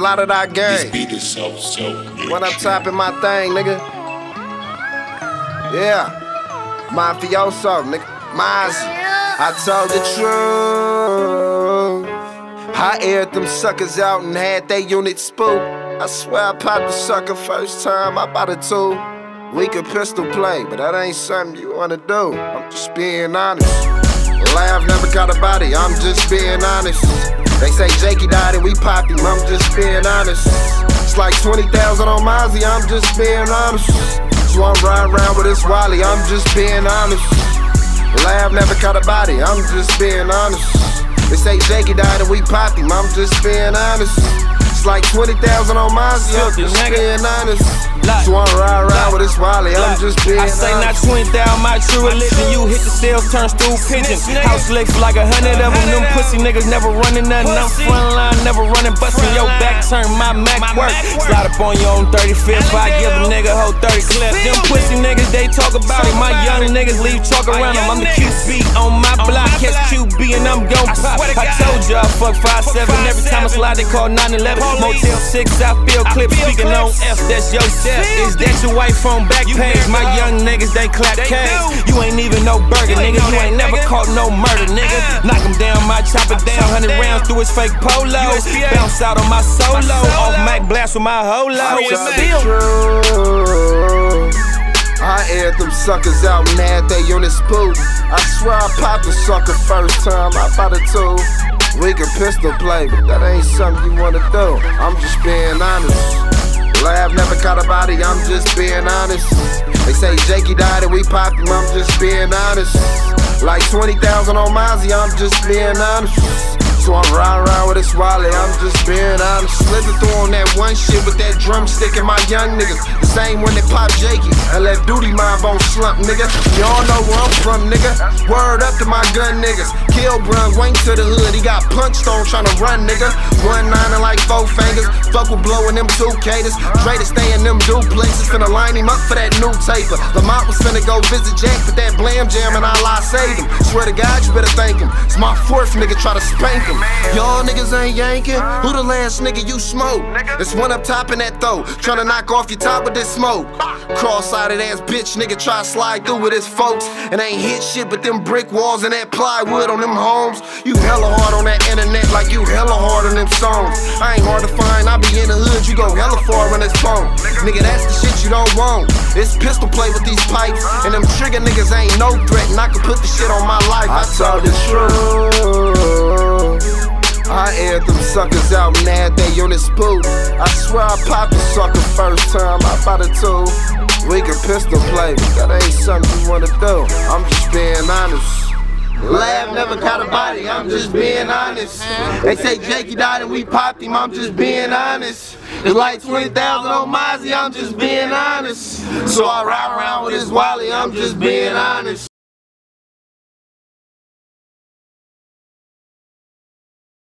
blotted our game. beat is so, so good. When I'm topping my thing, nigga. Yeah. Mafioso, nigga. Mozzy. I told the truth. I aired them suckers out and had they unit spook. I swear I popped the sucker first time I bought a two. We could pistol play, but that ain't something you wanna do. I'm just being honest. Laugh never got a body, I'm just being honest. They say Jakey died and we popped him, I'm just being honest. It's like 20,000 on Mozzy, I'm just being honest. So I'm riding around with this Wally, I'm just being honest. Laugh never caught a body, I'm just being honest. They say Jakey died and we popped him, I'm just being honest. It's like 20,000 on I'm Philthy just nigga. being honest. Like- So I'm riding around with this Wally, I'm just being I say not 20,000, my true religion. You hit the sales, turn stool pigeon. House licks like a hundred of them. Them pussy niggas never running nothing. I'm front line, never running, busting your back, turn my Mac work. Slide up on you on 35th, I give a nigga whole 30 clip. Them pussy niggas, they talk about it. My young niggas leave talk around them. I'm the QB on my block, catch QB and I'm gon' pop. I told you I fuck 5'7. Every time I slide, they call 911. Motel 6, I feel clip. Speaking on F, that's your step. Is that your wife on back you page? My young niggas, they clap K's. You ain't even no burger, nigga. You ain't never caught no murder, nigga. Knock him down, my chopper down. 100 rounds through his fake polo. Bounce out on my solo. Off Mac blast with my holo. I tell the Still. truth. I aired them suckers out and they on unit spook. I swear I popped the sucker first time I bought a two. We can pistol play, but that ain't something you wanna do. I'm just being honest. Laugh never caught a body, I'm just being honest. They say Jakey died and we popped him, I'm just being honest. Like 20,000 on Mozzy, I'm just being honest. So I'm riding around with this Wally, I'm just being honest. Slipping through on that one shit with that drumstick and my young niggas. The same one that popped Jakey. And let Duty Mind Bone slump, nigga. Y'all know I'm from, nigga. Word up to my gun niggas. Kill Brun, went to the hood. He got punched on trying to run, nigga. One nine and like four fingers. Fuck with blowing them two caters. Dre to stay in them duplexes. Finna line him up for that new taper. Lamont was finna go visit Jack, but that blam jam and I saved him. Swear to God, you better thank him. It's my fourth nigga try to spank him. Y'all niggas ain't yanking. Who the last nigga you smoke? It's one up top in that throat. Tryna knock off your top with this smoke. Cross-sided ass bitch nigga try to slide through with his folks. And ain't hit shit but them brick walls and that plywood on them homes. You hella hard on that internet like you hella hard on them songs. I ain't hard to find, I be in the hood, you go hella far on this phone. Nigga, that's the shit you don't want. It's pistol play with these pipes. And them trigger niggas ain't no threat. And I can put the shit on my life. I told the truth. I aired them suckers out had they unit spook. I swear I popped a sucker first time I bought a two. We can pistol play, that ain't something you wanna do. I'm just being honest. Laugh never caught a body, I'm just being honest. They say Jakey died and we popped him, I'm just being honest. It's like 20,000 on Mozzy, I'm just being honest. So I ride around with this Wally, I'm just being honest.